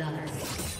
blood.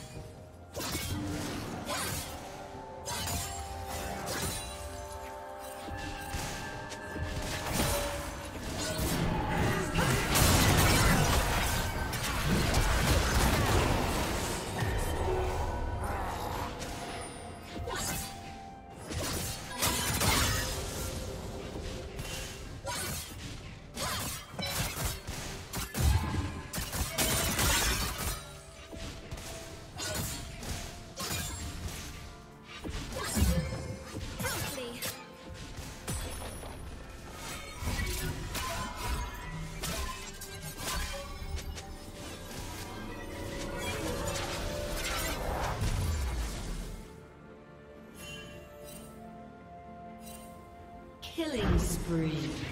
Killing spree.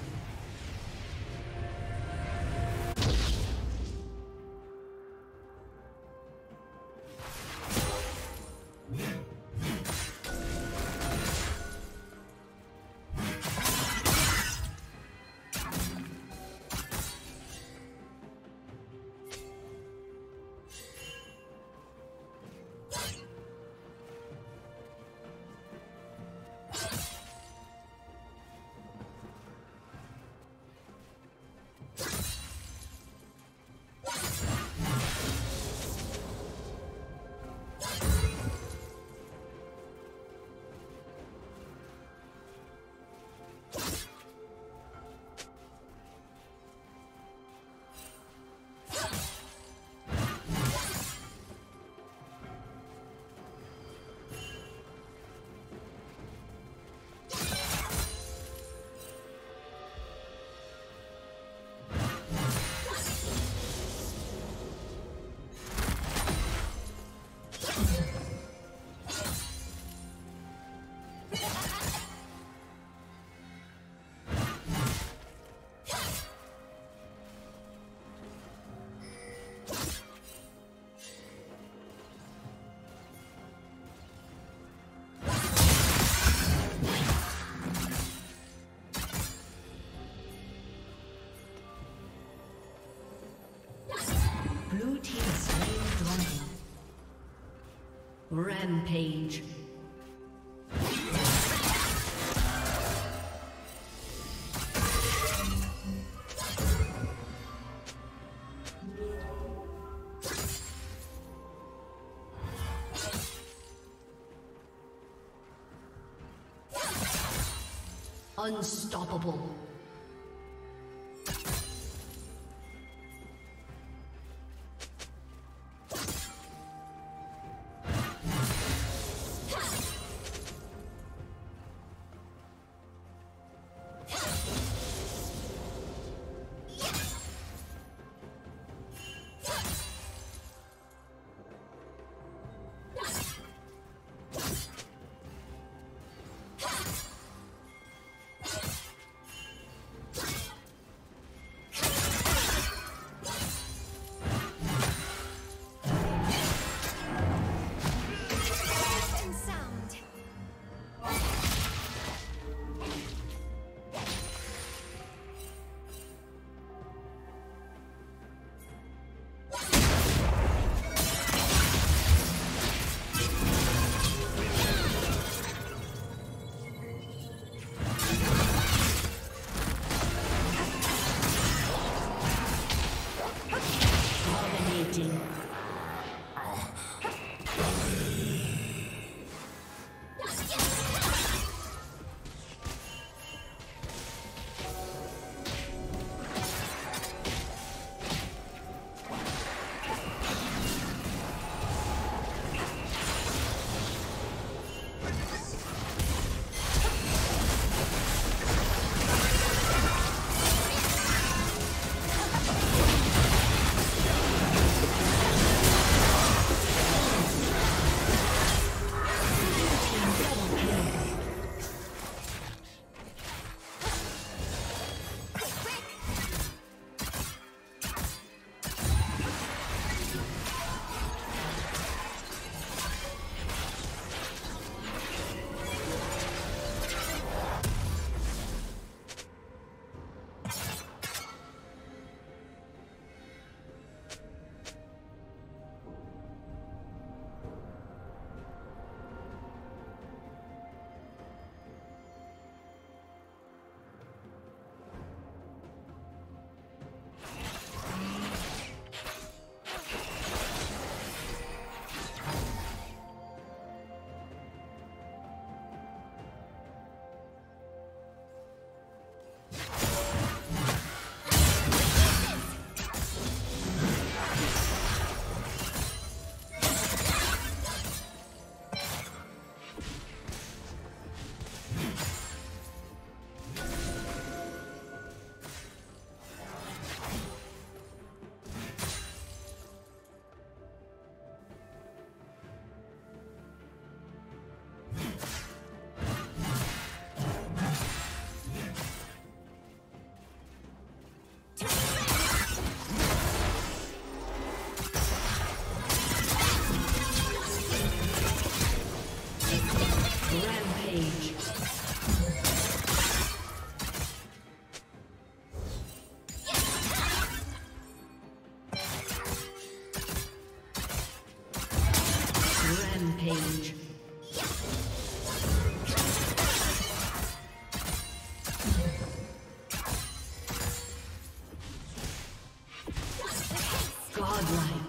Rampage. Unstoppable. Godlike.